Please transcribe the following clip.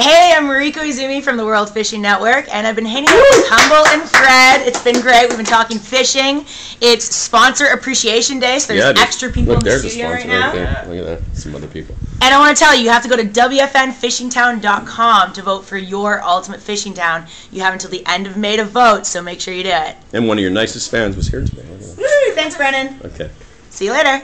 Hey, I'm Mariko Izumi from the World Fishing Network, and I've been hanging out with Humble and Fred. It's been great. We've been talking fishing. It's Sponsor Appreciation Day, so there's yeah, extra people Look, in the studio sponsor right now. there. Look at that. Some other people. And I want to tell you, you have to go to WFNFishingTown.com to vote for your ultimate fishing town. You have until the end of May to vote, so make sure you do it. And one of your nicest fans was here today. Woo! Thanks, Brennan. Okay. See you later.